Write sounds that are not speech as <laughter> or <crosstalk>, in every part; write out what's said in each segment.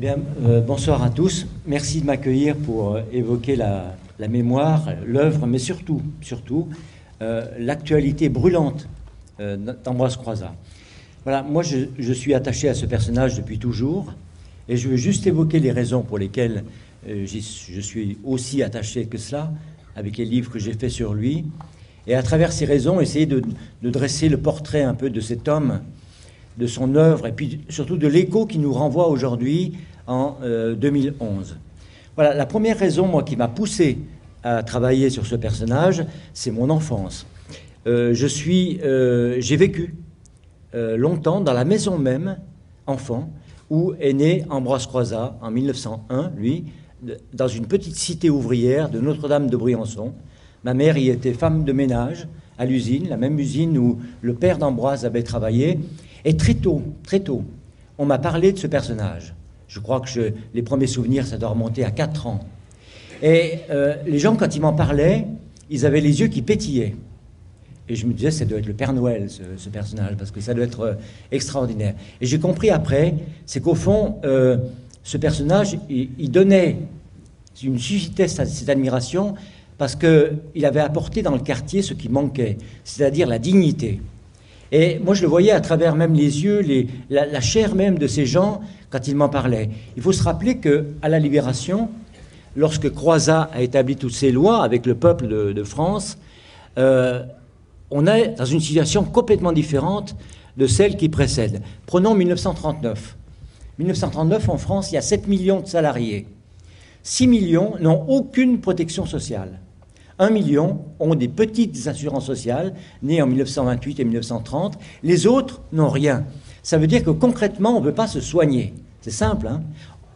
Eh bien, euh, bonsoir à tous. Merci de m'accueillir pour euh, évoquer la, mémoire, l'œuvre, mais surtout, surtout, euh, l'actualité brûlante d'Ambroise Croizat. Voilà, moi, je, suis attaché à ce personnage depuis toujours, et je veux juste évoquer les raisons pour lesquelles je suis aussi attaché que cela, avec les livres que j'ai faits sur lui, et à travers ces raisons, essayer de, de dresser le portrait un peu de cet homme de son œuvre et puis surtout de l'écho qui nous renvoie aujourd'hui en 2011. Euh, voilà, la première raison, moi, qui m'a poussé à travailler sur ce personnage, c'est mon enfance. Euh, je suis, euh, j'ai vécu longtemps dans la maison même, enfant, où est né Ambroise Croizat en 1901, lui, dans une petite cité ouvrière de Notre-Dame de Briançon. Ma mère y était femme de ménage à l'usine, la même usine où le père d'Ambroise avait travaillé. Et très tôt, très tôt, on m'a parlé de ce personnage. Je crois que les premiers souvenirs, ça doit remonter à 4 ans. Et euh, les gens, quand ils m'en parlaient, ils avaient les yeux qui pétillaient. Et je me disais, ça doit être le Père Noël, ce, personnage, parce que ça doit être euh, extraordinaire. Et j'ai compris après, c'est qu'au fond, euh, ce personnage, il, donnait, une suscitait cette admiration parce qu'il avait apporté dans le quartier ce qui manquait, c'est-à-dire la dignité. Et moi, je le voyais à travers même les yeux, la, chair même de ces gens quand ils m'en parlaient. Il faut se rappeler que à la Libération, lorsque Croizat a établi toutes ces lois avec le peuple de, France, euh, on est dans une situation complètement différente de celle qui précède. Prenons 1939. 1939, en France, il y a 7 millions de salariés. 6 millions n'ont aucune protection sociale. 1 million ont des petites assurances sociales, nées en 1928 et 1930. Les autres n'ont rien. Ça veut dire que concrètement, on ne peut pas se soigner. C'est simple. Hein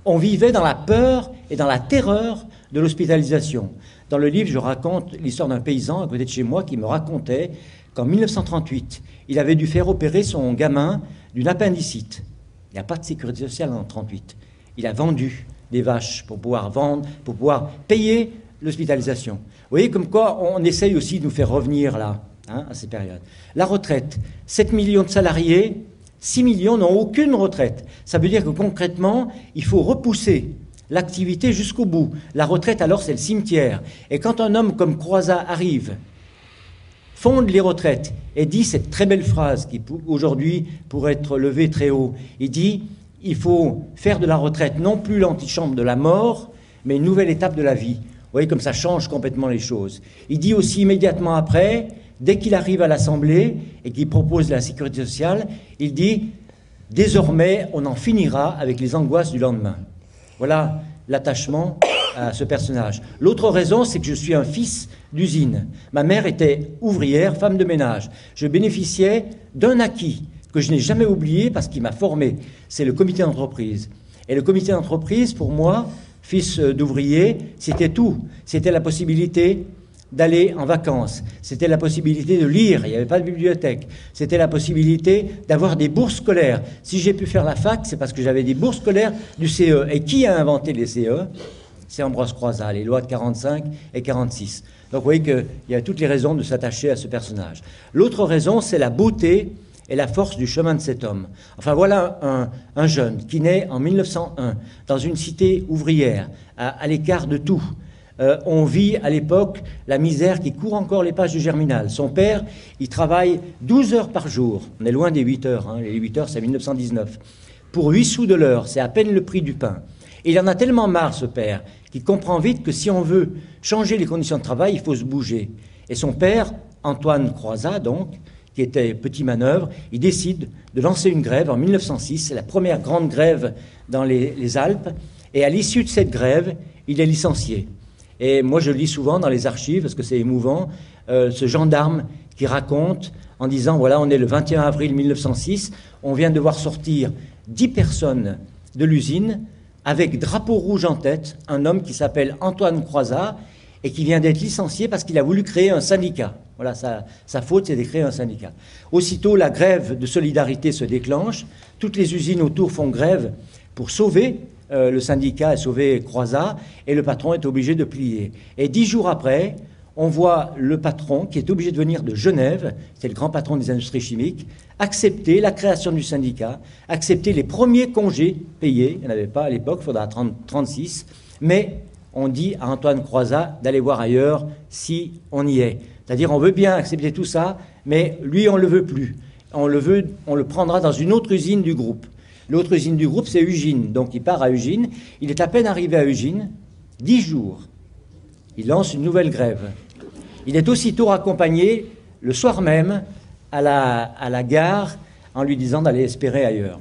on vivait dans la peur et dans la terreur de l'hospitalisation. Dans le livre, je raconte l'histoire d'un paysan à côté de chez moi qui me racontait qu'en 1938, il avait dû faire opérer son gamin d'une appendicite. Il n'y a pas de sécurité sociale en 1938. Il a vendu des vaches pour pouvoir vendre, pour pouvoir payer l'hospitalisation. Vous voyez comme quoi on essaye aussi de nous faire revenir là, hein, à ces périodes. La retraite, 7 millions de salariés, 6 millions n'ont aucune retraite. Ça veut dire que concrètement, il faut repousser l'activité jusqu'au bout. La retraite, alors, c'est le cimetière. Et quand un homme comme Croizat arrive, fonde les retraites et dit cette très belle phrase qui aujourd'hui pourrait être levée très haut, il dit il faut faire de la retraite non plus l'antichambre de la mort, mais une nouvelle étape de la vie voyez comme ça change complètement les choses. Il dit aussi immédiatement après, dès qu'il arrive à l'Assemblée et qu'il propose la sécurité sociale, il dit désormais on en finira avec les angoisses du lendemain. Voilà l'attachement à ce personnage. L'autre raison, c'est que je suis un fils d'usine. Ma mère était ouvrière, femme de ménage. Je bénéficiais d'un acquis que je n'ai jamais oublié parce qu'il m'a formé. C'est le comité d'entreprise. Et le comité d'entreprise, pour moi, fils d'ouvrier, c'était tout. C'était la possibilité d'aller en vacances, c'était la possibilité de lire, il n'y avait pas de bibliothèque, c'était la possibilité d'avoir des bourses scolaires. Si j'ai pu faire la fac, c'est parce que j'avais des bourses scolaires du CE. Et qui a inventé les CE C'est Ambroise Croizat, les lois de 45 et 46. Donc vous voyez qu'il y a toutes les raisons de s'attacher à ce personnage. L'autre raison, c'est la beauté et la force du chemin de cet homme. Enfin voilà un, jeune qui naît en 1901 dans une cité ouvrière, à, l'écart de tout. Euh, on vit à l'époque la misère qui court encore les pages du Germinal. Son père, il travaille 12 heures par jour. On est loin des 8 heures. Hein. Les 8 heures, c'est 1919. Pour 8 sous de l'heure, c'est à peine le prix du pain. Et il en a tellement marre, ce père, qu'il comprend vite que si on veut changer les conditions de travail, il faut se bouger. Et son père, Antoine Croizat, donc, qui était petit manœuvre, il décide de lancer une grève en 1906. C'est la première grande grève dans les, Alpes. Et à l'issue de cette grève, il est licencié. Et moi, je lis souvent dans les archives, parce que c'est émouvant, euh, ce gendarme qui raconte en disant, voilà, on est le 21 avril 1906, on vient de voir sortir dix personnes de l'usine avec drapeau rouge en tête, un homme qui s'appelle Antoine Croizat et qui vient d'être licencié parce qu'il a voulu créer un syndicat. Voilà, sa, faute, c'est de créer un syndicat. Aussitôt, la grève de solidarité se déclenche. Toutes les usines autour font grève pour sauver euh, le syndicat et sauver Croizat, et le patron est obligé de plier. Et dix jours après, on voit le patron, qui est obligé de venir de Genève, c'est le grand patron des industries chimiques, accepter la création du syndicat, accepter les premiers congés payés, il n'y en avait pas à l'époque, il faudra 30, 36, mais on dit à Antoine Croizat d'aller voir ailleurs si on y est. C'est-à-dire on veut bien accepter tout ça, mais lui on ne le veut plus. On le, prendra dans une autre usine du groupe. L'autre usine du groupe, c'est Ugine. Donc il part à Ugine. Il est à peine arrivé à Ugine, dix jours. Il lance une nouvelle grève. Il est aussitôt accompagné le soir même à la, à gare en lui disant d'aller espérer ailleurs.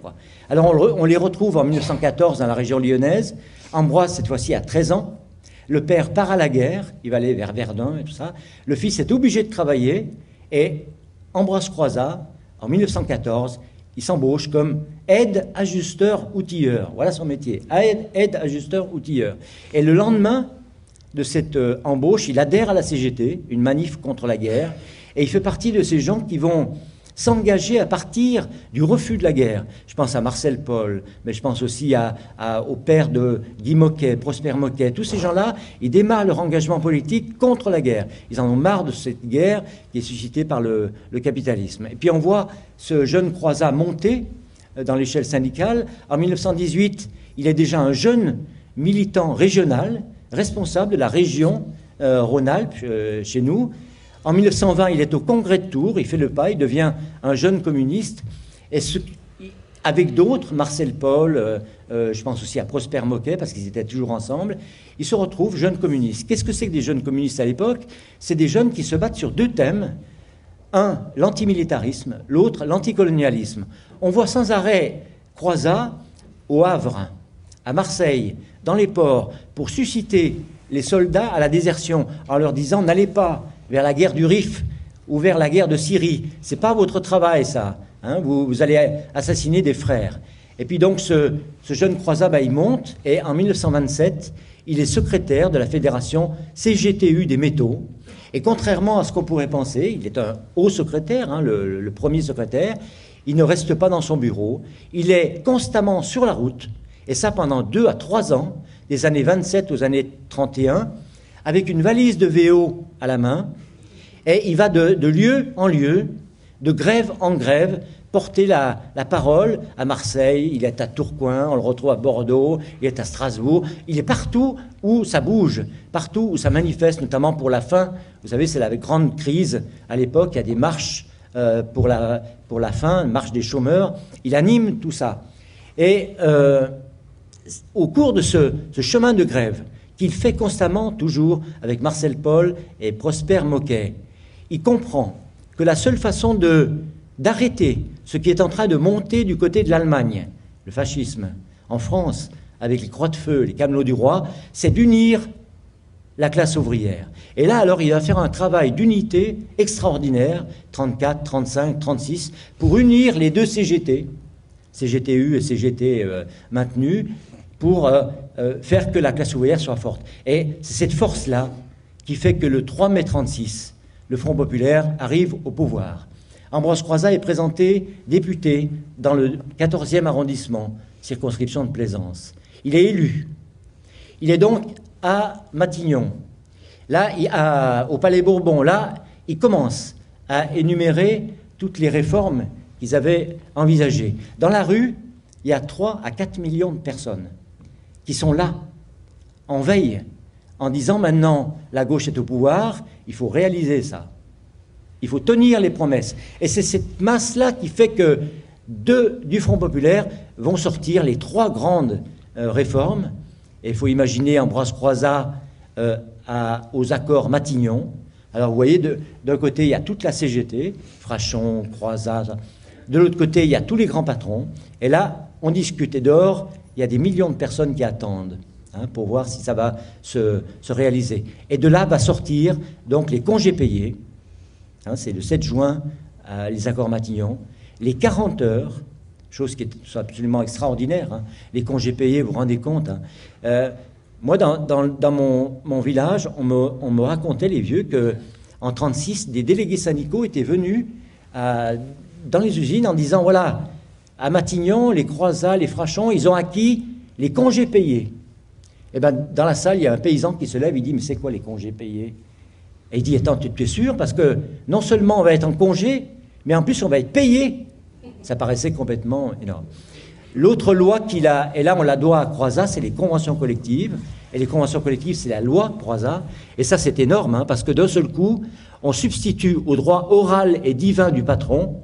Alors on, on, les retrouve en 1914 dans la région lyonnaise. Ambroise, cette fois-ci, a 13 ans. Le père part à la guerre, il va aller vers Verdun et tout ça. Le fils est obligé de travailler et Ambroise Croizat, en 1914, il s'embauche comme aide ajusteur outilleur. Voilà son métier, aide, aide ajusteur outilleur. Et le lendemain de cette euh, embauche, il adhère à la CGT, une manif contre la guerre, et il fait partie de ces gens qui vont s'engager à partir du refus de la guerre. Je pense à Marcel Paul, mais je pense aussi à, au père de Guy Moquet, Prosper Moquet. Tous ces gens-là, ils démarrent leur engagement politique contre la guerre. Ils en ont marre de cette guerre qui est suscitée par le, capitalisme. Et puis on voit ce jeune croisat monter euh, dans l'échelle syndicale. En 1918, il est déjà un jeune militant régional, responsable de la région euh, Rhône-Alpes euh, chez nous. En 1920, il est au Congrès de Tours, il fait le pas, il devient un jeune communiste. Et avec d'autres, Marcel Paul, euh, euh, je pense aussi à Prosper Moquet, parce qu'ils étaient toujours ensemble, ils se retrouvent jeunes communistes. Qu'est-ce que c'est que des jeunes communistes à l'époque? C'est des jeunes qui se battent sur deux thèmes. Un, l'antimilitarisme, l'autre, l'anticolonialisme. On voit sans arrêt Croizat au Havre, à Marseille, dans les ports, pour susciter les soldats à la désertion, en leur disant n'allez pas vers la guerre du Rif ou vers la guerre de Syrie. Ce n'est pas votre travail, ça. Hein. vous, allez assassiner des frères. Et puis donc ce, jeune croisat, bah, il monte et en 1927, il est secrétaire de la fédération CGTU des métaux. Et contrairement à ce qu'on pourrait penser, il est un haut secrétaire, hein, le, le premier secrétaire, il ne reste pas dans son bureau, il est constamment sur la route, et ça pendant deux à trois ans, des années 27 aux années 31, avec une valise de VO à la main, et il va de, lieu en lieu, de grève en grève, porter la, parole à Marseille, il est à Tourcoing, on le retrouve à Bordeaux, il est à Strasbourg, il est partout où ça bouge, partout où ça manifeste, notamment pour la fin. Vous savez, c'est la grande crise à l'époque, il y a des marches euh, pour, la, pour la fin, marche des chômeurs, il anime tout ça. Et euh, au cours de ce chemin de grève, qu'il fait constamment, toujours avec Marcel Paul et Prosper Moquet. Il comprend que la seule façon d'arrêter ce qui est en train de monter du côté de l'Allemagne, le fascisme, en France, avec les croix de feu, les camelots du roi, c'est d'unir la classe ouvrière. Et là, alors, il va faire un travail d'unité extraordinaire, 34, 35, 36, pour unir les deux CGT, CGTU et CGT euh, maintenus, pour euh, euh, faire que la classe ouvrière soit forte. Et c'est cette force-là qui fait que le 3 mai 36, le Front populaire arrive au pouvoir. Ambroise Croizat est présenté député dans le 14e arrondissement, circonscription de Plaisance. Il est élu. Il est donc à Matignon. Là, au Palais Bourbon, là, il commence à énumérer toutes les réformes qu'ils avaient envisagées. Dans la rue, il y a 3 à 4 millions de personnes qui sont là, en veille, en disant maintenant la gauche est au pouvoir, il faut réaliser ça. Il faut tenir les promesses. Et c'est cette masse-là qui fait que de, du Front populaire vont sortir les trois grandes euh, réformes. Et il faut imaginer Ambroise Croizat euh, aux accords Matignon. Alors vous voyez, d'un côté, il y a toute la CGT, Frachon, Croizat. De l'autre côté, il y a tous les grands patrons. Et là, on discute. Et dehors, il y a des millions de personnes qui attendent hein, pour voir si ça va se, réaliser. Et de là va sortir donc les congés payés. Hein, c'est le 7 juin, les accords Matignon. Les 40 heures, chose qui est absolument extraordinaire. Hein. les congés payés, vous vous rendez compte euh, Moi, dans, mon, village, on me, racontait, les vieux, que en 1936, des délégués syndicaux étaient venus dans les usines en disant, voilà, à Matignon, les Croisats, les Frachons, ils ont acquis les congés payés. Et eh bien, dans la salle, il y a un paysan qui se lève, il dit, mais c'est quoi les congés payés? Et il dit, attends, tu es sûr? Parce que non seulement on va être en congé, mais en plus on va être payé. Ça paraissait complètement énorme. L'autre loi qu'il a, et là on la doit à Croizat, c'est les conventions collectives. Et les conventions collectives, c'est la loi Croizat. Et ça, c'est énorme, hein, parce que d'un seul coup, on substitue au droit oral et divin du patron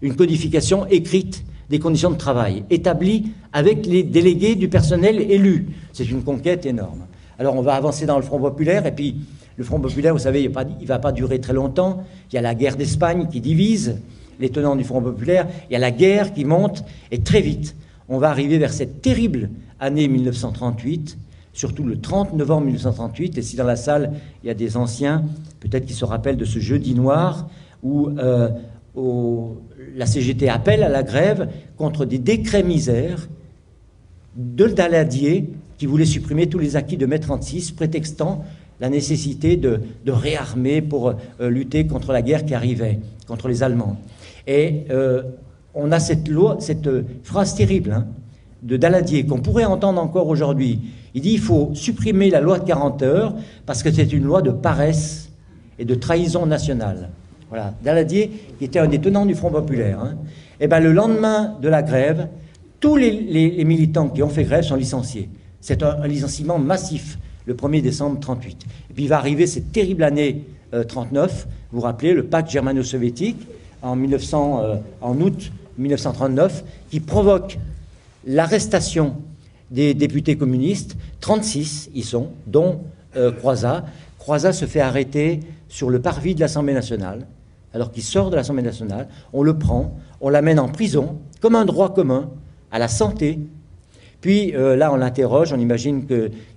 une codification écrite des conditions de travail, établie avec les délégués du personnel élu. C'est une conquête énorme. Alors on va avancer dans le Front populaire, et puis le Front populaire, vous savez, il ne va pas durer très longtemps. Il y a la guerre d'Espagne qui divise. Les tenants du Front populaire, il y a la guerre qui monte, et très vite, on va arriver vers cette terrible année 1938, surtout le 30 novembre 1938, et si dans la salle il y a des anciens, peut-être qu'ils se rappellent de ce jeudi noir où euh, la CGT appelle à la grève contre des décrets misères de Daladier qui voulait supprimer tous les acquis de mai 36, prétextant la nécessité de, réarmer pour euh, lutter contre la guerre qui arrivait, contre les Allemands. Et euh, on a cette, loi, cette phrase terrible hein, de Daladier qu'on pourrait entendre encore aujourd'hui. Il dit il faut supprimer la loi de 40 heures parce que c'est une loi de paresse et de trahison nationale. Voilà, Daladier, qui était un des tenants du Front populaire. Et hein. eh ben, le lendemain de la grève, tous les, militants qui ont fait grève sont licenciés. C'est un, licenciement massif le 1er décembre 38. Et puis il va arriver cette terrible année 39, euh, vous vous rappelez, le pacte germano-soviétique en, 1900, euh, août 1939, qui provoque l'arrestation des députés communistes. 36 ils sont, dont euh. Croizat se fait arrêter sur le parvis de l'Assemblée nationale alors qu'il sort de l'Assemblée nationale, on le prend, on l'amène en prison, comme un droit commun, à la santé. Puis euh, là, on l'interroge, on imagine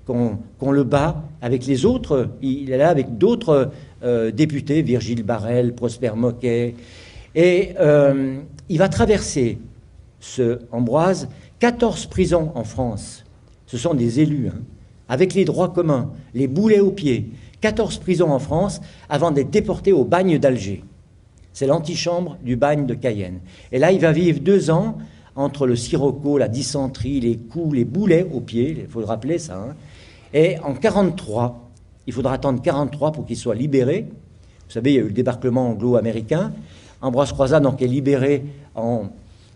qu'on le bat avec les autres. Il est là avec d'autres euh, députés, Virgile Barrel, Prosper Moquet. Et euh, il va traverser, ce Ambroise, 14 prisons en France. Ce sont des élus, hein, avec les droits communs, les boulets aux pieds. 14 prisons en France avant d'être déporté au bagne d'Alger. C'est l'antichambre du bagne de Cayenne. Et là, il va vivre deux ans entre le sirocco, la dysenterie, les coups, les boulets aux pieds, il faut le rappeler ça. Hein. Et en 43, il faudra attendre 43 pour qu'il soit libéré. Vous savez, il y a eu le débarquement anglo-américain. Ambroise Croizat donc est libéré en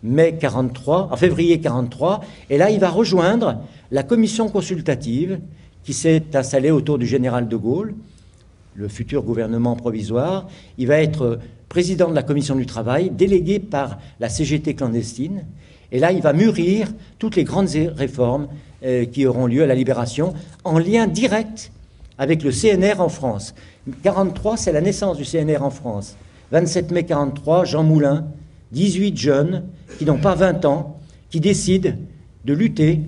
mai 43, en février 43, et là il va rejoindre la commission consultative qui s'est installée autour du général de Gaulle, le futur gouvernement provisoire. Il va être président de la commission du travail, délégué par la CGT clandestine. Et là, il va mûrir toutes les grandes réformes euh, qui auront lieu à la libération, en lien direct avec le CNR en France. 43, c'est la naissance du CNR en France. 27 mai 43, Jean Moulin, 18 jeunes qui n'ont pas 20 ans, qui décident de lutter,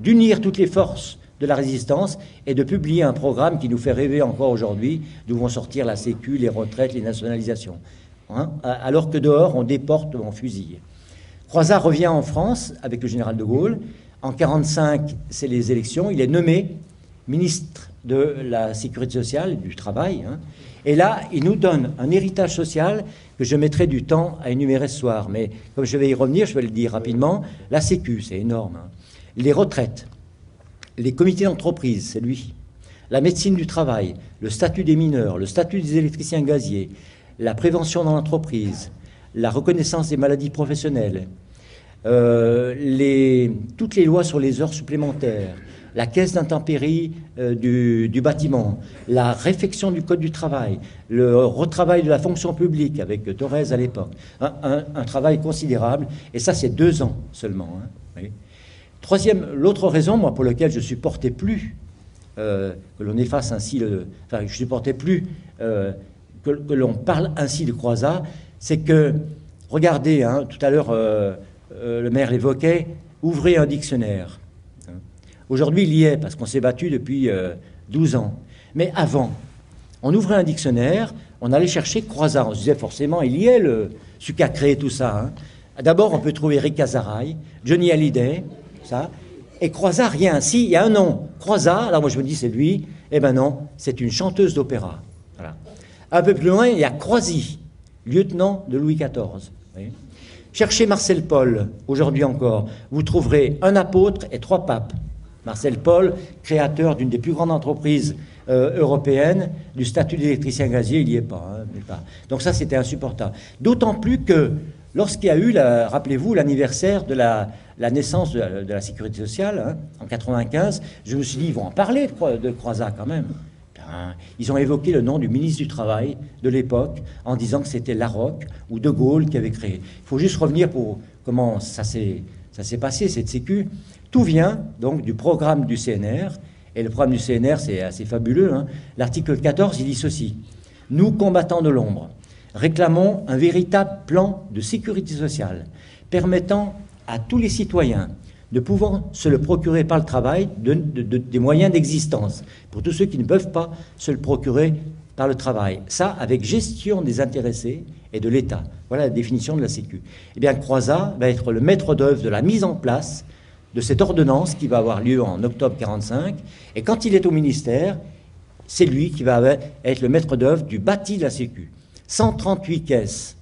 d'unir toutes les forces de la résistance et de publier un programme qui nous fait rêver encore aujourd'hui, d'où vont sortir la Sécu, les retraites, les nationalisations. Hein, alors que dehors, on déporte, on fusille. Croizat revient en France avec le général de Gaulle. En 1945, c'est les élections. Il est nommé ministre de la Sécurité sociale, du Travail. Hein. Et là, il nous donne un héritage social que je mettrai du temps à énumérer ce soir. Mais comme je vais y revenir, je vais le dire rapidement. La Sécu, c'est énorme. Hein. Les retraites, les comités d'entreprise, c'est lui. La médecine du travail, le statut des mineurs, le statut des électriciens gaziers, la prévention dans l'entreprise, la reconnaissance des maladies professionnelles, euh, toutes les lois sur les heures supplémentaires, la caisse d'intempéries euh, du, bâtiment, la réfection du code du travail, le retravail de la fonction publique avec Thorez à l'époque. Un, travail considérable, et ça c'est deux ans seulement. Hein, Troisième, l'autre raison, moi, pour laquelle je supportais plus euh, que l'on efface ainsi le, enfin, je supportais plus euh, que, l'on parle ainsi de Croizat, c'est que, regardez, hein, tout à l'heure, euh, le maire l'évoquait, ouvrez un dictionnaire. Aujourd'hui, il y est, parce qu'on s'est battu depuis 12 ans. Mais avant, on ouvrait un dictionnaire, on allait chercher Croizat. On se disait forcément, il y est, le, celui qui a créé tout ça. Hein. D'abord, on peut trouver Rick Azaray, Johnny Hallyday, Et Croizat, rien. Si, il y a un nom. Croizat, alors moi je me dis c'est lui. Eh ben non, c'est une chanteuse d'opéra. Voilà. Un peu plus loin, il y a Croisy, lieutenant de Louis XIV. Cherchez Marcel Paul, aujourd'hui encore. Vous trouverez un apôtre et trois papes. Marcel Paul, créateur d'une des plus grandes entreprises euh, européenne du statut d'électricien gazier, il n'y est pas, hein, pas. Donc ça, c'était insupportable. D'autant plus que lorsqu'il y a eu, rappelez-vous, l'anniversaire de la, naissance de la, sécurité sociale, hein, en 95, je me suis dit, ils vont en parler de, Croizat quand même. Ils ont évoqué le nom du ministre du Travail de l'époque en disant que c'était Larocque ou De Gaulle qui avait créé. Il faut juste revenir pour comment ça s'est passé, cette sécu. Tout vient donc du programme du CNR. Et le programme du CNR, c'est assez fabuleux. Hein. L'article 14, il dit ceci. Nous, combattants de l'ombre, réclamons un véritable plan de sécurité sociale permettant à tous les citoyens de pouvoir se le procurer par le travail des moyens d'existence, pour tous ceux qui ne peuvent pas se le procurer par le travail. Ça, avec gestion des intéressés et de l'État. Voilà la définition de la Sécu. Eh bien, Croizat va être le maître d'œuvre de la mise en place de cette ordonnance qui va avoir lieu en octobre 45. Et quand il est au ministère, c'est lui qui va être le maître d'œuvre du bâti de la Sécu. 138 caisses.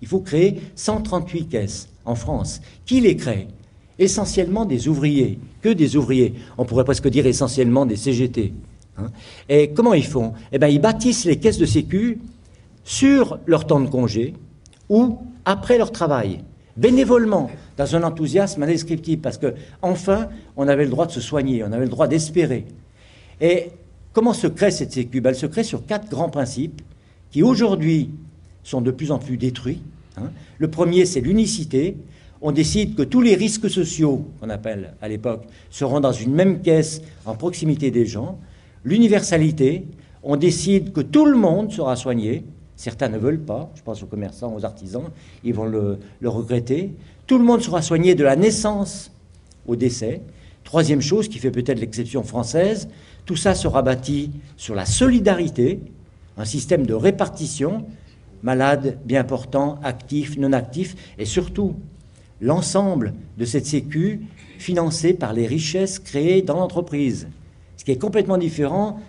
Il faut créer 138 caisses en France. Qui les crée? Essentiellement des ouvriers. Que des ouvriers. On pourrait presque dire essentiellement des CGT. Hein. Et comment ils font? Eh bien, ils bâtissent les caisses de Sécu sur leur temps de congé ou après leur travail, bénévolement, dans un enthousiasme indescriptible, parce que enfin, on avait le droit de se soigner, on avait le droit d'espérer. Et comment se crée cette Sécu? Ben, Elle se crée sur quatre grands principes qui aujourd'hui sont de plus en plus détruits. Hein. Le premier, c'est l'unicité. On décide que tous les risques sociaux, qu'on appelle à l'époque, seront dans une même caisse en proximité des gens. L'universalité, on décide que tout le monde sera soigné. Certains ne veulent pas, je pense aux commerçants, aux artisans, ils vont le, regretter. Tout le monde sera soigné de la naissance au décès. Troisième chose qui fait peut-être l'exception française, tout ça sera bâti sur la solidarité, un système de répartition, malades, bien portants, actifs, non actifs, et surtout l'ensemble de cette sécu financée par les richesses créées dans l'entreprise. Ce qui est complètement différent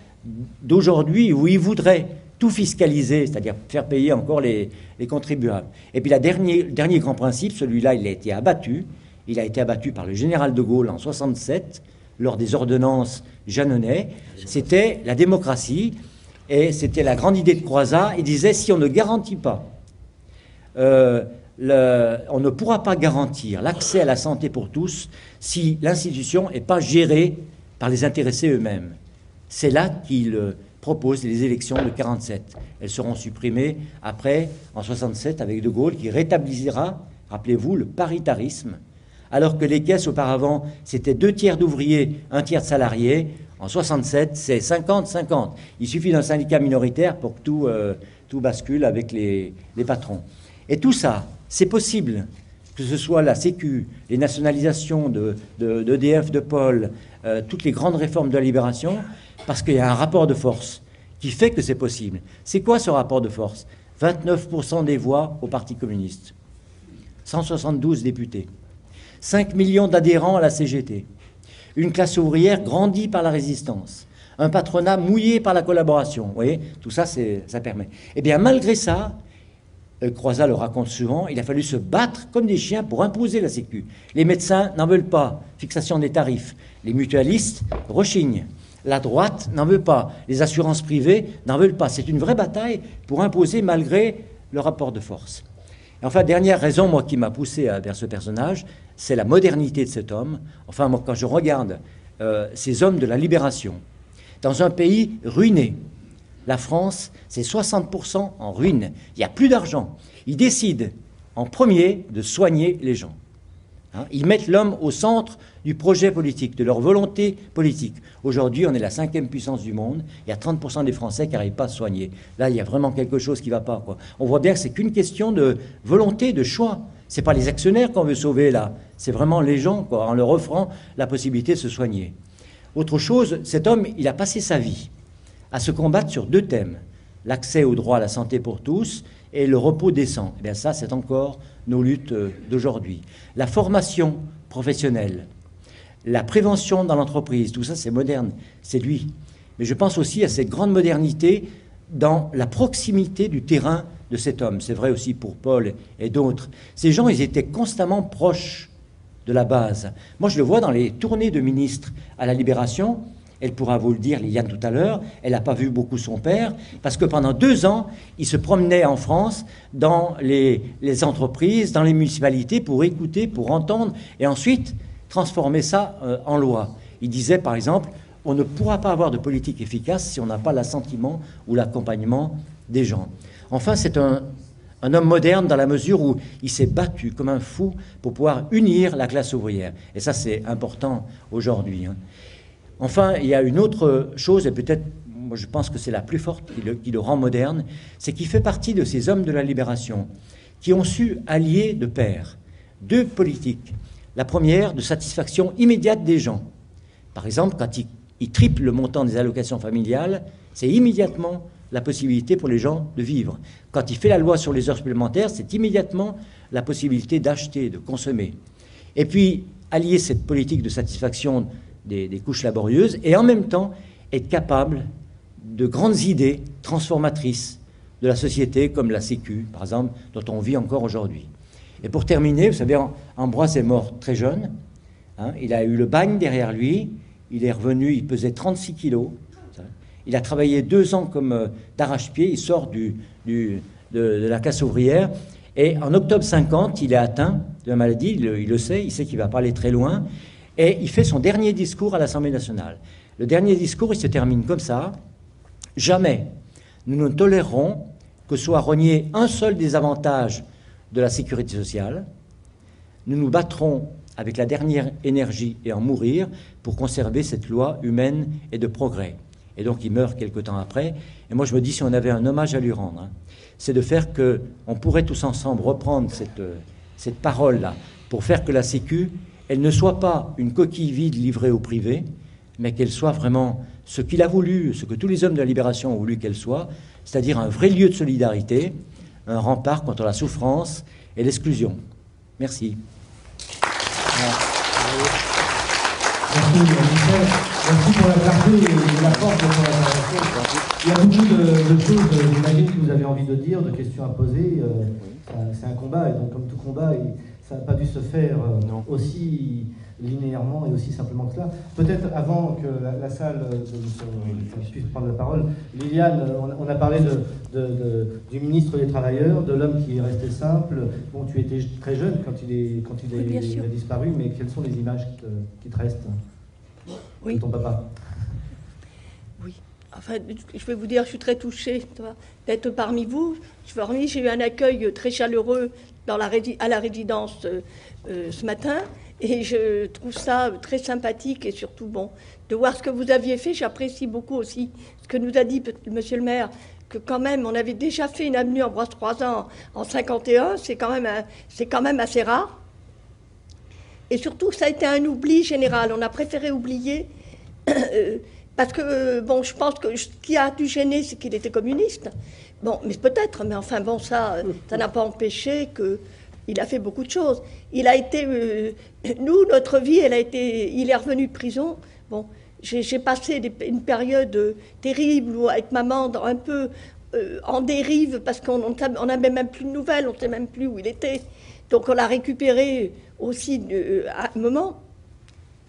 d'aujourd'hui où ils voudraient tout fiscaliser, c'est-à-dire faire payer encore les, contribuables. Et puis le dernier grand principe, celui-là, il a été abattu. Il a été abattu par le général de Gaulle en 67, lors des ordonnances Jeannonnet. C'était la démocratie. Et c'était la grande idée de Croizat. Il disait si on ne garantit pas, euh, on ne pourra pas garantir l'accès à la santé pour tous si l'institution n'est pas gérée par les intéressés eux-mêmes. C'est là qu'il propose les élections de 47. Elles seront supprimées après, en 67, avec De Gaulle, qui rétablira, rappelez-vous, le paritarisme, alors que les caisses auparavant, c'était deux tiers d'ouvriers, un tiers de salariés. En 67, c'est 50-50. Il suffit d'un syndicat minoritaire pour que tout, euh, bascule avec les, patrons. Et tout ça, c'est possible, que ce soit la Sécu, les nationalisations d'EDF, de, de, de Paul, euh, toutes les grandes réformes de la libération, parce qu'il y a un rapport de force qui fait que c'est possible. C'est quoi ce rapport de force? 29% des voix au Parti communiste, 172 députés, 5 millions d'adhérents à la CGT, une classe ouvrière grandie par la résistance, un patronat mouillé par la collaboration. Vous voyez, tout ça, ça permet. Eh bien, malgré ça, euh, Croizat le raconte souvent, il a fallu se battre comme des chiens pour imposer la Sécu. Les médecins n'en veulent pas, fixation des tarifs. Les mutualistes rechignent. La droite n'en veut pas. Les assurances privées n'en veulent pas. C'est une vraie bataille pour imposer malgré le rapport de force. enfin, dernière raison, moi, qui m'a poussé vers ce personnage, c'est la modernité de cet homme. Enfin, moi, quand je regarde euh, ces hommes de la libération, dans un pays ruiné, la France, c'est 60% en ruine. Il n'y a plus d'argent. Ils décident en premier de soigner les gens. Hein, ils mettent l'homme au centre du projet politique, de leur volonté politique. Aujourd'hui, on est la cinquième puissance du monde. Il y a 30% des Français qui n'arrivent pas à soigner. Là, il y a vraiment quelque chose qui ne va pas. On voit bien que c'est qu'une question de volonté, de choix. Ce n'est pas les actionnaires qu'on veut sauver là. C'est vraiment les gens, en leur offrant la possibilité de se soigner. Autre chose, cet homme, il a passé sa vie à se combattre sur deux thèmes l'accès au droit à la santé pour tous et le repos décent. Et eh bien ça, c'est encore nos luttes euh, d'aujourd'hui. La formation professionnelle, la prévention dans l'entreprise, tout ça c'est moderne, c'est lui. Mais je pense aussi à cette grande modernité dans la proximité du terrain de cet homme. C'est vrai aussi pour Paul et d'autres. Ces gens, ils étaient constamment proches de la base. Moi, je le vois dans les tournées de ministres à la Libération. elle pourra vous le dire, Liliane, tout à l'heure, elle n'a pas vu beaucoup son père, parce que pendant deux ans, il se promenait en France dans les, entreprises, dans les municipalités, pour écouter, pour entendre, et ensuite transformer ça euh, en loi. Il disait, par exemple, on ne pourra pas avoir de politique efficace si on n'a pas l'assentiment ou l'accompagnement des gens. Enfin, c'est un, homme moderne dans la mesure où il s'est battu comme un fou pour pouvoir unir la classe ouvrière. Et ça, c'est important aujourd'hui. Hein. Enfin, il y a une autre chose, et peut-être, moi je pense que c'est la plus forte qui le, rend moderne, c'est qu'il fait partie de ces hommes de la libération qui ont su allier de pair deux politiques. La première, de satisfaction immédiate des gens. Par exemple, quand il triple le montant des allocations familiales, c'est immédiatement la possibilité pour les gens de vivre. Quand il fait la loi sur les heures supplémentaires, c'est immédiatement la possibilité d'acheter, de consommer. Et puis, allier cette politique de satisfaction des, couches laborieuses et en même temps être capable de grandes idées transformatrices de la société, comme la Sécu, par exemple, dont on vit encore aujourd'hui. Et pour terminer, vous savez, Ambroise est mort très jeune. Hein. il a eu le bagne derrière lui. Il est revenu, il pesait 36 kilos. Il a travaillé deux ans comme euh, d'arrache-pied. Il sort de, la casse ouvrière. Et en octobre 50, il est atteint de la maladie. Il, il le sait. Il sait qu'il va pas aller très loin. Et il fait son dernier discours à l'Assemblée nationale. Le dernier discours, il se termine comme ça. Jamais nous ne tolérerons que soit renié un seul des avantages de la sécurité sociale. Nous nous battrons avec la dernière énergie et en mourir pour conserver cette loi humaine et de progrès. Et donc il meurt quelque temps après. Et moi je me dis, si on avait un hommage à lui rendre, hein, c'est de faire que, on pourrait tous ensemble reprendre cette, euh, cette parole-là pour faire que la Sécu, elle ne soit pas une coquille vide livrée au privé, mais qu'elle soit vraiment ce qu'il a voulu, ce que tous les hommes de la libération ont voulu qu'elle soit, c'est-à-dire un vrai lieu de solidarité, un rempart contre la souffrance et l'exclusion. Merci. Merci, Michel. Merci pour la clarté et la force de ton intervention. Il y a beaucoup de, choses, j'imagine, que vous avez envie de dire, de questions à poser. Euh, c'est un combat, et donc comme tout combat, ça n'a pas dû se faire euh, aussi linéairement et aussi simplement que cela. Peut-être avant que la, salle puisse prendre la parole, Liliane, on, a parlé de, du ministre des Travailleurs, de l'homme qui est resté simple. Bon, tu étais très jeune quand il, est, quand il, a disparu, mais quelles sont les images qui te, restent oui. de ton papa? Oui. Enfin, je vais vous dire, je suis très touchée d'être parmi vous. J'ai eu un accueil très chaleureux dans la, à la résidence euh, euh, ce matin. Et je trouve ça très sympathique et surtout bon de voir ce que vous aviez fait. J'apprécie beaucoup aussi ce que nous a dit Monsieur le maire, que quand même on avait déjà fait une avenue en Brosse 3 ans en 51. C'est quand même quand même assez rare. Et surtout, ça a été un oubli général. On a préféré oublier. <coughs> Euh, parce que, bon, je pense que ce qui a dû gêner, c'est qu'il était communiste. Bon, mais peut-être, mais enfin, bon, ça, ça n'a pas empêché que il a fait beaucoup de choses. Il a été, euh, nous, notre vie, elle a été, il est revenu de prison. Bon, j'ai passé une période terrible avec maman un peu euh, en dérive parce qu'on n'avait même plus de nouvelles, on ne sait même plus où il était. Donc on l'a récupéré aussi euh, à un moment.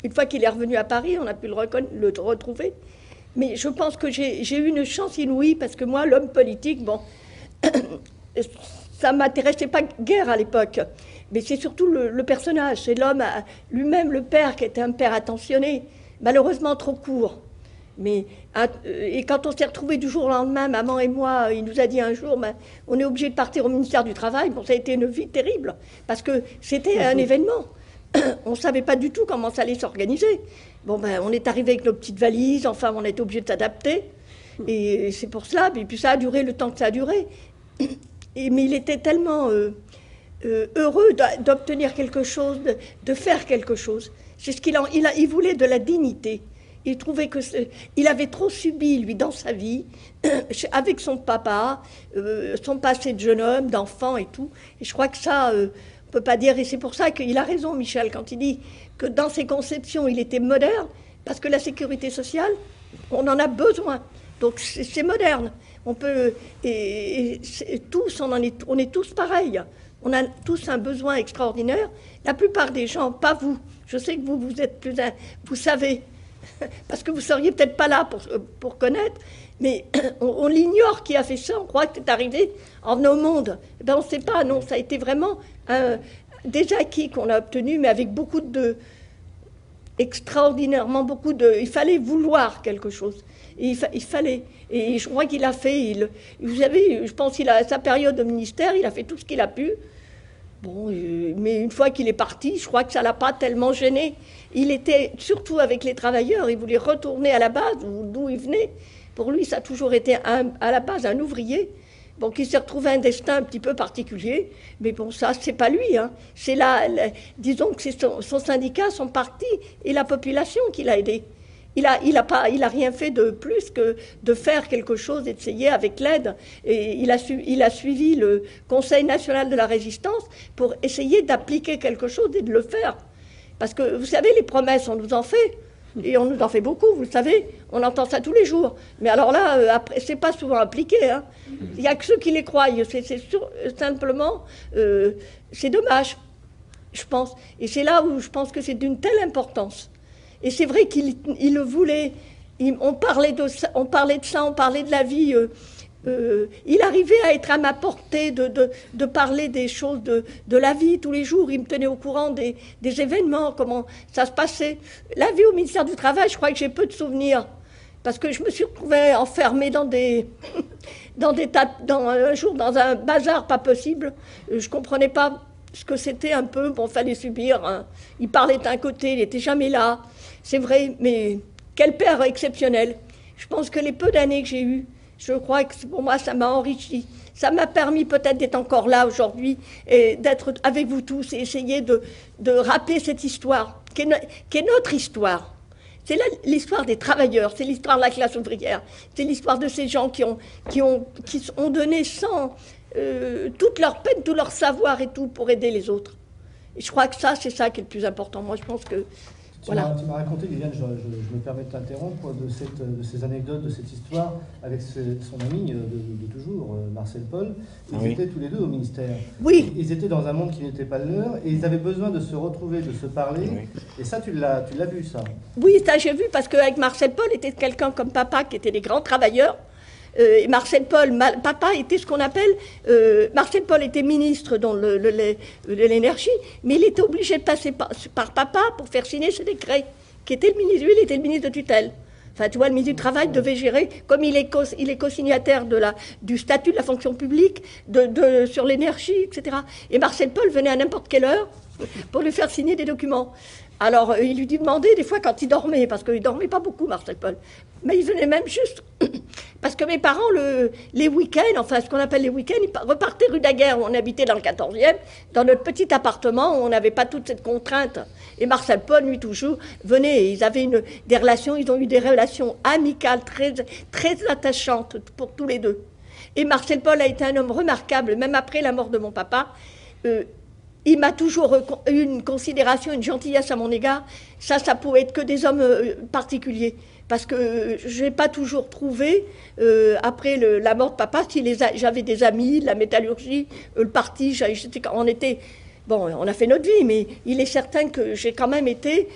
Une fois qu'il est revenu à Paris, on a pu le, le retrouver. Mais je pense que j'ai eu une chance inouïe parce que moi, l'homme politique, bon, <coughs> ça m'intéressait pas guère à l'époque. Mais c'est surtout le, personnage, c'est l'homme lui-même, le père, qui était un père attentionné, malheureusement trop court. Mais, euh, et quand on s'est retrouvés du jour au lendemain, maman et moi, il nous a dit un jour, ben, on est obligé de partir au ministère du Travail. Bon, ça a été une vie terrible, parce que c'était un événement. <coughs> on ne savait pas du tout comment ça allait s'organiser. Bon, ben, on est arrivé avec nos petites valises, enfin, on est obligé de s'adapter. Et c'est pour cela, et puis ça a duré le temps que ça a duré mais il était tellement euh, euh, heureux d'obtenir quelque chose, de, faire quelque chose. C'est ce qu'il il, il voulait de la dignité. Il trouvait que il avait trop subi lui dans sa vie, <clears throat> avec son papa, euh, son passé de jeune homme, d'enfant et tout. Et je crois que ça, on peut pas dire. Et c'est pour ça qu'il a raison, Michel, quand il dit que dans ses conceptions, il était moderne, parce que la sécurité sociale, on en a besoin. Donc c'est moderne. On peut, et, tous, on, est, tous pareils. On a tous un besoin extraordinaire. La plupart des gens, pas vous. Je sais que vous, vous êtes plus, vous savez, <laughs> parce que vous seriez peut-être pas là pour, pour connaître, mais <clears throat> on, l'ignore qui a fait ça, on croit que c'est arrivé en au monde. Eh ben, on ne sait pas, non, ça a été vraiment un, des acquis qu'on a obtenus, mais avec beaucoup de, extraordinairement beaucoup de, il fallait vouloir quelque chose. Et il, fallait, et je crois qu'il a fait, il, vous savez, je pense qu'il a sa période au ministère, il a fait tout ce qu'il a pu. Bon, euh, mais une fois qu'il est parti, je crois que ça l'a pas tellement gêné. Il était surtout avec les travailleurs, il voulait retourner à la base, d'où il venait. Pour lui, ça a toujours été à la base un ouvrier. Bon, qui s'est retrouvé un destin un petit peu particulier, mais bon, ça, c'est pas lui. Hein. C'est là, disons que c'est son, syndicat, son parti et la population qui l'a aidé. Il a, il il rien fait de plus que de faire quelque chose, d'essayer avec l'aide. Et il a, il a suivi le Conseil national de la résistance pour essayer d'appliquer quelque chose et de le faire. Parce que vous savez, les promesses, on nous en fait. Et on nous en fait beaucoup, vous le savez. On entend ça tous les jours. Mais alors là, euh, c'est pas souvent appliqué. Hein. Il n'y a que ceux qui les croient. C'est, simplement, euh, c'est dommage, je pense. Et c'est là où je pense que c'est d'une telle importance. Et c'est vrai qu'il le voulait. on, parlait de ça, on parlait de ça, on parlait de la vie. Euh, euh, il arrivait à être à ma portée de, parler des choses de, la vie tous les jours. Il me tenait au courant des, événements, comment ça se passait. La vie au ministère du Travail, je crois que j'ai peu de souvenirs. Parce que je me suis retrouvée enfermée dans des, <laughs> dans des dans, un jour dans un bazar pas possible. Euh, je comprenais pas ce que c'était un peu. Bon, fallait subir. Hein. Il parlait d'un côté, il n'était jamais là. C'est vrai, mais quel père exceptionnel. Je pense que les peu d'années que j'ai eues, je crois que pour moi, ça m'a enrichi. Ça m'a permis peut-être d'être encore là aujourd'hui et d'être avec vous tous et essayer de, rappeler cette histoire, qui est, notre histoire. C'est l'histoire des travailleurs, c'est l'histoire de la classe ouvrière, c'est l'histoire de ces gens qui ont donné sans euh, toute leur peine, tout leur savoir et tout pour aider les autres. Et je crois que ça, c'est ça qui est le plus important. Moi, je pense que tu m'as raconté, Viviane, je, me permets de t'interrompre, de, de, ces anecdotes, de cette histoire avec son ami de, toujours, euh, Marcel Paul. Ils ah étaient tous les deux au ministère. Oui. Ils étaient dans un monde qui n'était pas le leur et ils avaient besoin de se retrouver, de se parler. Et ça, tu l'as vu, ça Oui, ça j'ai vu parce qu'avec Marcel Paul était quelqu'un comme papa qui était des grands travailleurs. Euh, et Marcel Paul, papa était ce qu'on appelle, euh, Marcel Paul était ministre dans de l'énergie, mais il était obligé de passer par, papa pour faire signer ce décret, qui était le ministre, lui, il était le ministre de tutelle. Enfin, tu vois, le ministre du Travail devait gérer, comme il est, co-signataire du statut de la fonction publique, de sur l'énergie, etc. Et Marcel Paul venait à n'importe quelle heure pour lui faire signer des documents. Alors, euh, il lui demandait des fois quand il dormait, parce qu'il dormait pas beaucoup, Marcel Paul. Mais il venait même juste <coughs> parce que mes parents, le, les week-ends, enfin ce qu'on appelle les week-ends, ils repartaient rue Daguerre, où on habitait dans le 14e, dans notre petit appartement où on n'avait pas toute cette contrainte. Et Marcel Paul, lui toujours, venait. Ils avaient une, des relations, ils ont eu des relations amicales très, très attachantes pour tous les deux. Et Marcel Paul a été un homme remarquable, même après la mort de mon papa. Euh, il m'a toujours eu une considération, une gentillesse à mon égard. Ça, ça pouvait être que des hommes euh, particuliers. Parce que je n'ai pas toujours trouvé, euh, après la mort de papa, si j'avais des amis, la métallurgie, euh, le parti, on était... Bon, on a fait notre vie, mais il est certain que j'ai quand même été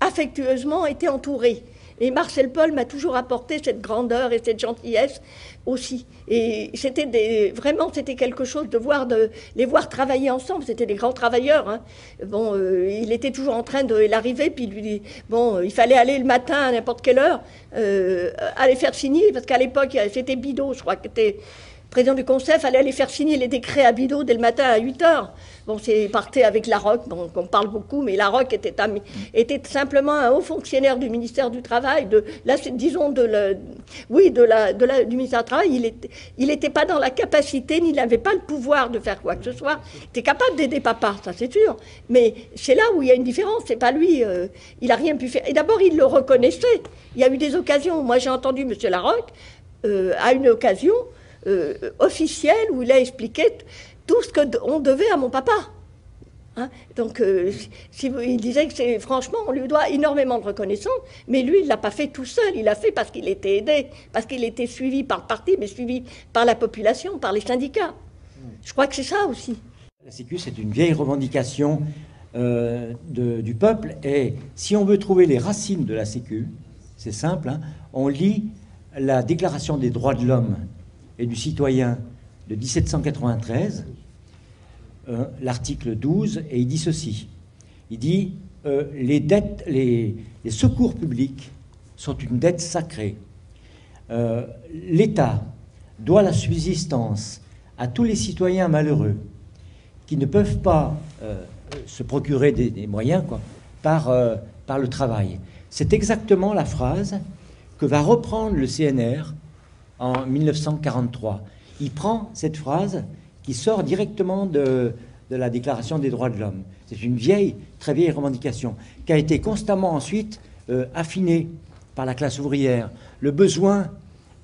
affectueusement été entourée. Et Marcel Paul m'a toujours apporté cette grandeur et cette gentillesse aussi. Et c'était vraiment, c'était quelque chose de voir, de les voir travailler ensemble. C'était des grands travailleurs. Hein. Bon, euh, il était toujours en train de, il arrivait, puis il lui dit, bon, il fallait aller le matin à n'importe quelle heure, euh, aller faire signer, parce qu'à l'époque, c'était Bidot, je crois, qui était président du conseil, fallait aller faire signer les décrets à Bidot dès le matin à 8 heures. Bon, c'est partait avec Larocque, donc on parle beaucoup, mais Larocque était, simplement un haut fonctionnaire du ministère du Travail, disons, de oui, la, la, du ministère du Travail. Il n'était pas dans la capacité, ni il n'avait pas le pouvoir de faire quoi que ce soit. Il était capable d'aider papa, ça c'est sûr. Mais c'est là où il y a une différence, c'est pas lui, euh, il n'a rien pu faire. Et d'abord, il le reconnaissait. Il y a eu des occasions, moi j'ai entendu M. Larocque, euh, à une occasion, euh, officielle où il a expliqué tout ce qu'on devait à mon papa. Hein. Donc, euh, si il disait que franchement, on lui doit énormément de reconnaissance, mais lui, il l'a pas fait tout seul. Il l'a fait parce qu'il était aidé, parce qu'il était suivi par le parti, mais suivi par la population, par les syndicats. Je crois que c'est ça aussi. La Sécu, c'est une vieille revendication euh, du peuple. Et si on veut trouver les racines de la Sécu, c'est simple, hein, on lit la Déclaration des droits de l'homme et du citoyen de 1793, euh, l'article 12, et il dit ceci. Il dit euh, les dettes, les, secours publics sont une dette sacrée. L'État doit la subsistance à tous les citoyens malheureux qui ne peuvent pas euh, se procurer des, moyens quoi, par, euh, par le travail. C'est exactement la phrase que va reprendre le CNR en 1943. Il prend cette phrase qui sort directement de, de la Déclaration des droits de l'homme. C'est une vieille, très vieille revendication qui a été constamment ensuite euh, affinée par la classe ouvrière. Le besoin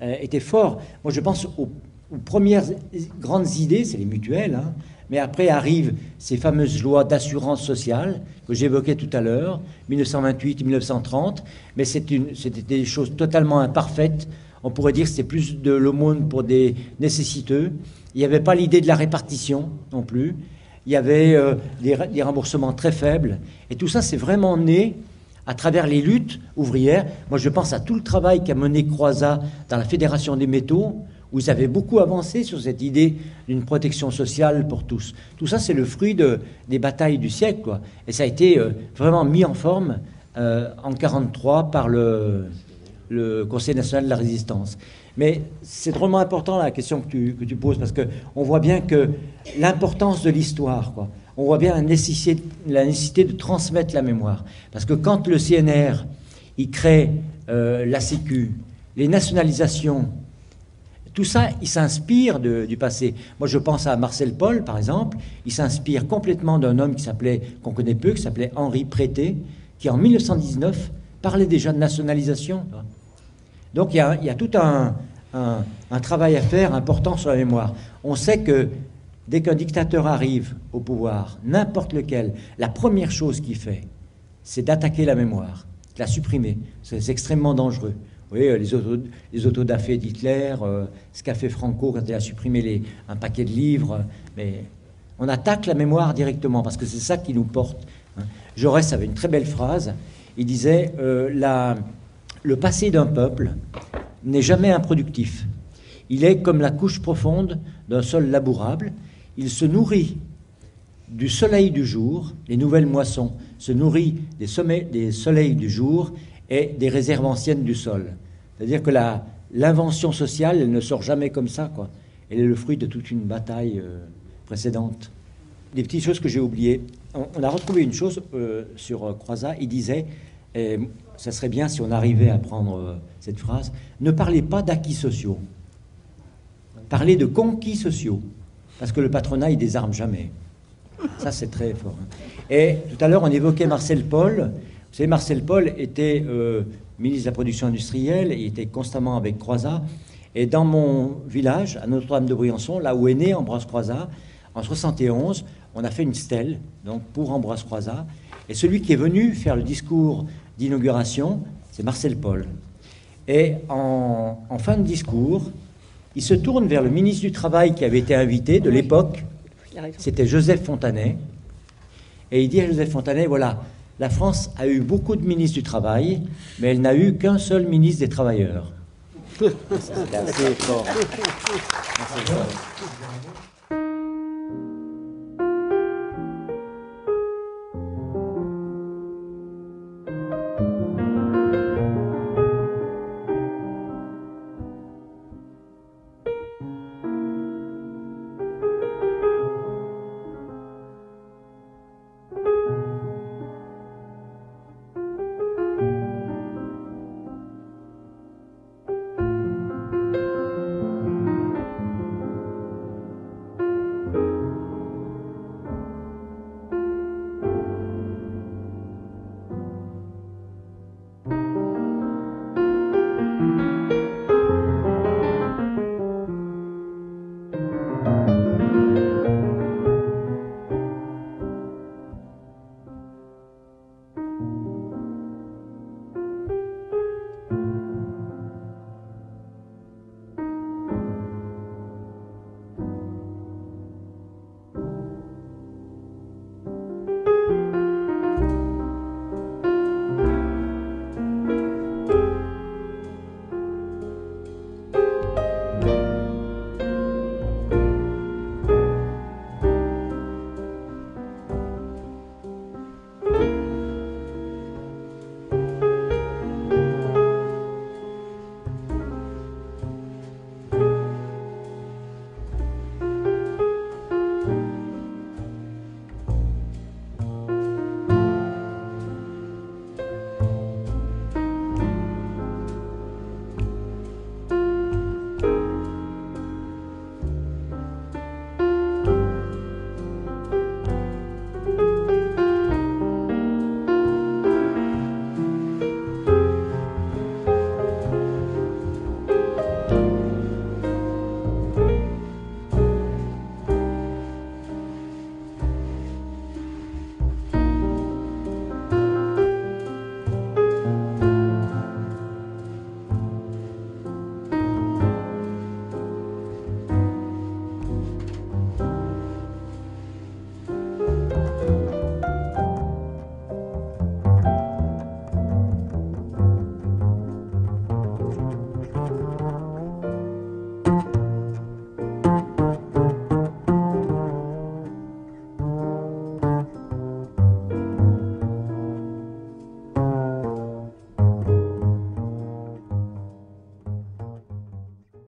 était fort. Moi, je pense aux, premières grandes idées, c'est les mutuelles, hein, mais après arrivent ces fameuses lois d'assurance sociale que j'évoquais tout à l'heure, 1928-1930, mais c'était des choses totalement imparfaites. On pourrait dire que c'était plus de l'aumône pour des nécessiteux. Il n'y avait pas l'idée de la répartition non plus. Il y avait euh, des, remboursements très faibles. Et tout ça, c'est vraiment né à travers les luttes ouvrières. Moi, je pense à tout le travail qu'a mené Croizat dans la Fédération des métaux, vous avez beaucoup avancé sur cette idée d'une protection sociale pour tous. Tout ça, c'est le fruit de, des batailles du siècle. Et ça a été euh, vraiment mis en forme euh, en 1943 par le, le, Conseil national de la résistance. Mais c'est vraiment important la question que tu, que tu poses, parce qu'on voit bien que l'importance de l'histoire, quoi. On voit bien la nécessité, la nécessité de transmettre la mémoire. Parce que quand le CNR, il crée euh, la Sécu, les nationalisations, tout ça, il s'inspire du passé. Moi, je pense à Marcel Paul, par exemple. Il s'inspire complètement d'un homme qui s'appelait, qu'on connaît peu, qui s'appelait Henri Prété, qui en 1919 parlait déjà de nationalisation. Donc, il y a, tout un, travail à faire important sur la mémoire. On sait que dès qu'un dictateur arrive au pouvoir, n'importe lequel, la première chose qu'il fait, c'est d'attaquer la mémoire, de la supprimer. C'est extrêmement dangereux. Oui, euh, les, autos, les autodafés d'Hitler, euh, ce qu'a fait Franco quand il a supprimé un paquet de livres. Mais on attaque la mémoire directement parce que c'est ça qui nous porte. Hein. Jaurès avait une très belle phrase. Il disait euh, la, Le passé d'un peuple n'est jamais improductif. Il est comme la couche profonde d'un sol labourable. Il se nourrit du soleil du jour, les nouvelles moissons, se nourrit des, sommets, des soleils du jour et des réserves anciennes du sol. C'est-à-dire que l'invention sociale, elle ne sort jamais comme ça. Elle est le fruit de toute une bataille euh, précédente. Des petites choses que j'ai oubliées. On, a retrouvé une chose euh, sur euh, Croizat. Il disait, ça serait bien si on arrivait à prendre cette phrase, ne parlez pas d'acquis sociaux. Parlez de conquis sociaux. Parce que le patronat, il désarme jamais. Ça, c'est très fort. Hein. Et tout à l'heure, on évoquait Marcel Paul. Vous savez, Marcel Paul était euh, ministre de la production industrielle, il était constamment avec Croizat. Et dans mon village, à Notre-Dame de Briançon, là où est né Ambroise Croizat, en 71, on a fait une stèle donc pour Ambroise Croizat. Et celui qui est venu faire le discours d'inauguration, c'est Marcel Paul. Et en, en, fin de discours, il se tourne vers le ministre du Travail qui avait été invité de l'époque. C'était Joseph Fontanet. Et il dit à Joseph Fontanet, voilà, la France a eu beaucoup de ministres du Travail, mais elle n'a eu qu'un seul ministre des Travailleurs. <laughs> C'est assez fort.